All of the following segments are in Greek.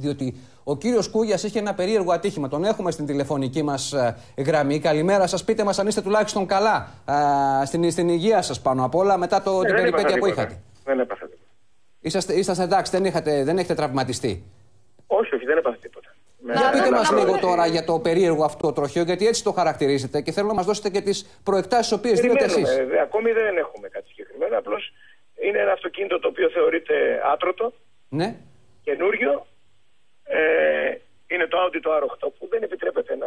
Διότι ο κύριος Κούγιας είχε ένα περίεργο ατύχημα. Τον έχουμε στην τηλεφωνική μας γραμμή. Καλημέρα σας. Πείτε μας αν είστε τουλάχιστον καλά ε, στην, στην υγεία σας πάνω απ' όλα μετά το, Ε, την δεν περιπέτεια έπαθα που τίποτα. είχατε. Δεν έπαθα τίποτα. Είσαστε, είσαστε εντάξει, δεν, είχατε, δεν έχετε τραυματιστεί. Όχι, όχι, δεν έπαθα τίποτα. Με- Για πείτε με- μας με- λίγο τώρα για το περίεργο αυτό τροχείο, γιατί έτσι το χαρακτηρίζετε και θέλω να μας δώσετε και τις προεκτάσεις τις οποίες δίνετε εσείς. Περιμένουμε. Ε, Ακόμη δεν έχουμε κάτι συγκεκριμένο. Απλώς είναι ένα αυτοκίνητο το οποίο θεωρείται άτρωτο, Ναι. καινούριο. Ε, είναι το Audi το R8 που δεν επιτρέπεται να.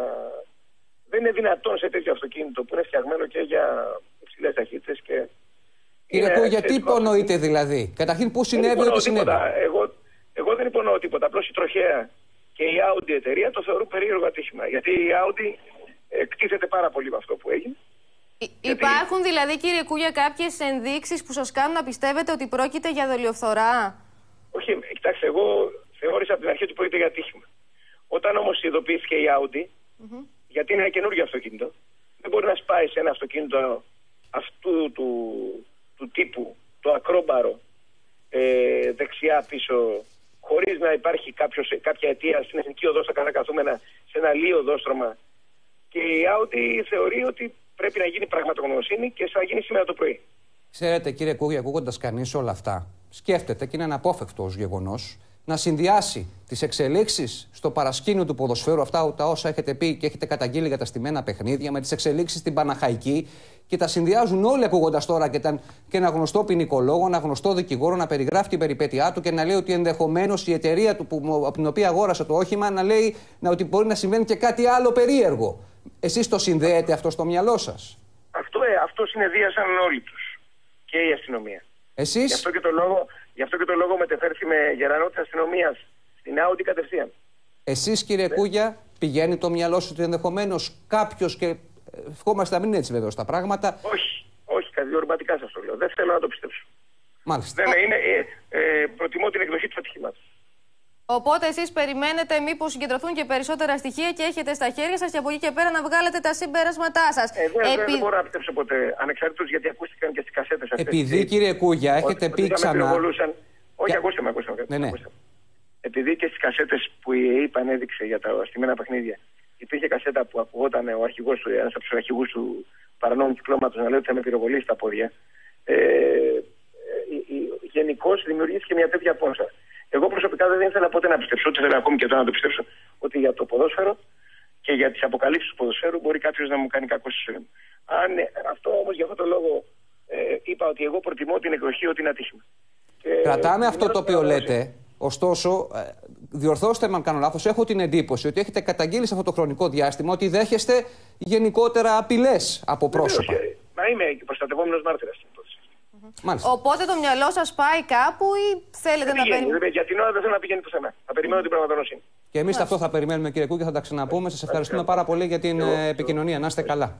Δεν είναι δυνατόν σε τέτοιο αυτοκίνητο που είναι φτιαγμένο και για υψηλές ταχύτητες και. Κύριε είναι Κούγια, τι θετικό υπονοείτε δηλαδή; Καταρχήν, πού Δεν συνέβη υπονοώ ό,τι συνέβη; τίποτα. Εγώ, εγώ δεν υπονοώ τίποτα. Απλώς η τροχέα και η Audi εταιρεία το θεωρούν περίεργο ατύχημα. Γιατί η Audi εκτίθεται πάρα πολύ με αυτό που έγινε. Υ- Υπάρχουν δηλαδή, κύριε Κούγια, κάποιες ενδείξεις που σας κάνουν να πιστεύετε ότι πρόκειται για δολιοφθορά; Όχι, κοιτάξτε, εγώ θεώρησα από την αρχή ότι πρόκειται για ατύχημα. Όταν όμως ειδοποιήθηκε η Audi, γιατί είναι ένα καινούργιο αυτοκίνητο, δεν μπορεί να σπάει σε ένα αυτοκίνητο αυτού του, του τύπου, το ακρόμπαρο, ε, δεξιά πίσω, χωρίς να υπάρχει κάποιος, κάποια αιτία στην εθνική οδό στα κατακαθούμενα, σε ένα λίο οδόστρωμα. Και η Audi θεωρεί ότι πρέπει να γίνει πραγματογνωσύνη και θα γίνει σήμερα το πρωί. Ξέρετε, κύριε Κούγια, ακούγοντας κανείς όλα αυτά, σκέφτεται και είναι αναπόφευκτος ω γεγονός να συνδυάσει τις εξελίξεις στο παρασκήνιο του ποδοσφαίρου, αυτά τα όσα έχετε πει και έχετε καταγγείλει για τα στημένα παιχνίδια, με τις εξελίξεις στην Παναχαϊκή και τα συνδυάζουν όλοι ακούγοντας τώρα και, τα, και ένα γνωστό ποινικολόγο, ένα γνωστό δικηγόρο να περιγράφει την περιπέτειά του και να λέει ότι ενδεχομένως η εταιρεία του που, από την οποία αγόρασε το όχημα να λέει να, ότι μπορεί να συμβαίνει και κάτι άλλο περίεργο. Εσείς το συνδέετε αυτό στο μυαλό σας; Αυτό, ε, αυτό συνεδρίασαν όλοι τους και η αστυνομία. Εσείς; Γι' αυτό και το λόγο, γι αυτό και το λόγο μετεφέρθη με γερανό της αστυνομίας στην Audi κατευθείαν. Εσείς κύριε Κούγια, πηγαίνει το μυαλό σου ότι ενδεχομένως κάποιος και ε, ευχόμαστε να μην είναι έτσι βέβαια τα πράγματα. Όχι, όχι, κατηγορηματικά σας το λέω. Δεν θέλω να το πιστέψω. Μάλιστα. Δεν είναι, ε, ε, προτιμώ την εκδοχή του ατυχήματος. Οπότε εσείς περιμένετε μήπως συγκεντρωθούν και περισσότερα στοιχεία και έχετε στα χέρια σας και από εκεί και πέρα να βγάλετε τα συμπέρασματά σας. Ε, δεν, δεν μπορώ να πιστέψω ποτέ, ανεξαρτήτως γιατί ακούστηκαν και στις κασέτες αυτές. Επειδή κύριε Κούγια έχετε πει ξανά. Όχι, Και- ακούστε με, ακούστε με. Ναι, ναι. ακούστε με. Επειδή και στις κασέτες που η ΕΕΠ ανέδειξε για τα αστημένα παιχνίδια, υπήρχε κασέτα που ακουγόταν ο αρχηγός του, ένας από τους αρχηγούς του παρανόμου κυκλώματος να λέει ότι θα με πυροβολήσει τα πόδια. Ε, Γενικώς δημιουργήθηκε μια τέτοια πόσα. Εγώ προσωπικά δεν ήθελα ποτέ να πιστέψω, ούτε θέλω ακόμη και τώρα να το πιστέψω, ότι για το ποδόσφαιρο και για τις αποκαλύψεις του ποδοσφαίρου μπορεί κάποιος να μου κάνει κακό στη ζωή μου. Αν, ε, αυτό όμως για αυτόν τον λόγο ε, είπα ότι εγώ προτιμώ την εκδοχή ότι είναι ατύχημα. Και Κρατάμε αυτό δημιουργώ το οποίο παράδοση. λέτε. Ωστόσο, ε, διορθώστε με αν κάνω λάθος, έχω την εντύπωση ότι έχετε καταγγείλει σε αυτό το χρονικό διάστημα ότι δέχεστε γενικότερα απειλές από πρόσωπα. Βεβαίως, ε, Μα είμαι και προστατευόμενος μάρτυρας στην υπόθεση. Μάλιστα. Οπότε το μυαλό σας πάει κάπου ή θέλετε Δεν να πηγαίνει, περιμένετε. δεν- Για την ώρα δεν θέλω να πηγαίνει πουθενά. Θα περιμένω την πραγματογνωσύνη. Και εμείς αυτό θα περιμένουμε, κύριε Κούγια, θα τα ξαναπούμε. Σας ευχαριστούμε πάρα πολύ για την ε, επικοινωνία. Να είστε καλά.